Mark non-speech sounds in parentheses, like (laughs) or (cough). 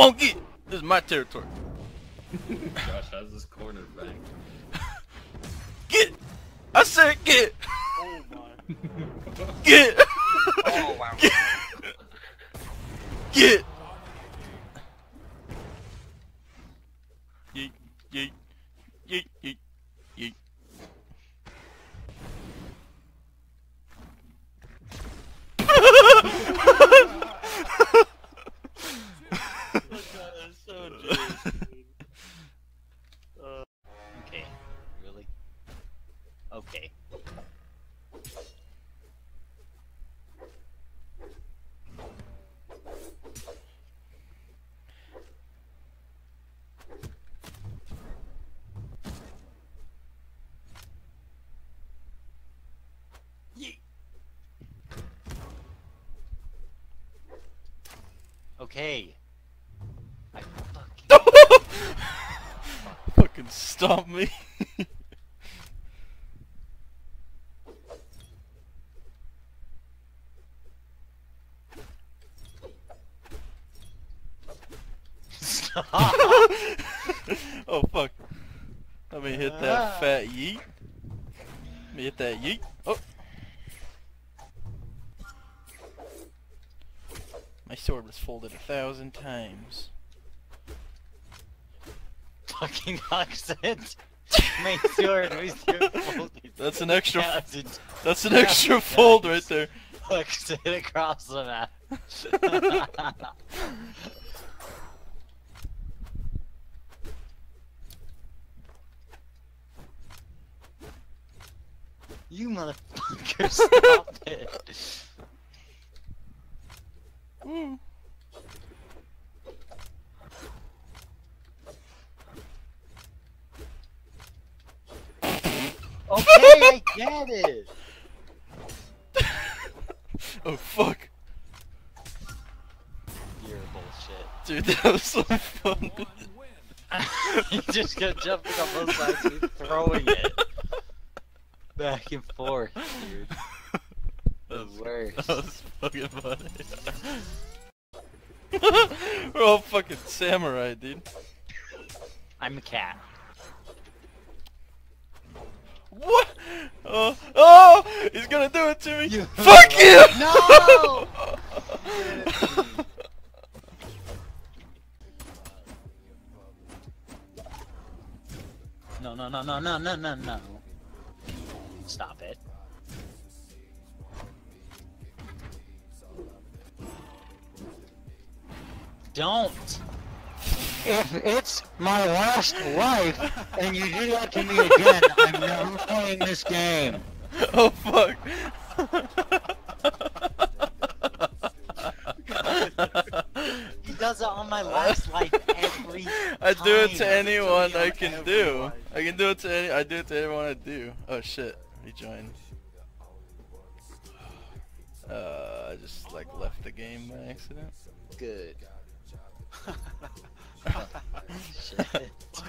won't get. This is my territory. Josh has his corner back. (laughs) Get. I said get. Oh my. (laughs) Get. Oh wow. (laughs) Get. Get. Yeet, yeet, yeet, yeet, yeet. Okay. Okay. I fucking (laughs) Fucking stomp me. (laughs) (laughs) oh fuck. Let me hit that ah. fat yeet. Let me hit that yeet. Oh. My sword was folded a thousand times. fucking accent. My sword was (laughs) folded. That's an extra. Thousand That's an extra (laughs) fold right there. accent across the map. You motherfucker, (laughs) stop it. Ooh. Okay, I (laughs) get it. (laughs) oh fuck. You're bullshit. Dude, that was so fun. you just got jumping on both sides and throwing it back and forth, dude. That (laughs) The was, worst. that was fucking funny. (laughs) We're all fucking samurai, dude. I'm a cat. What? Oh, oh! He's gonna do it to me! You- (laughs) Fuck you! No! No, no, no, no, no, no, no, no. Stop it. Don't! If it's my last life and you do that to me again, I'm never playing this game. (laughs) oh fuck! He does it on my last life every (laughs) I do it to anyone I can do. life. I can do it to any. I do it to anyone I do. Oh shit! Rejoin. Uh, I just like left the game by accident. Good. (laughs) Shit. (laughs)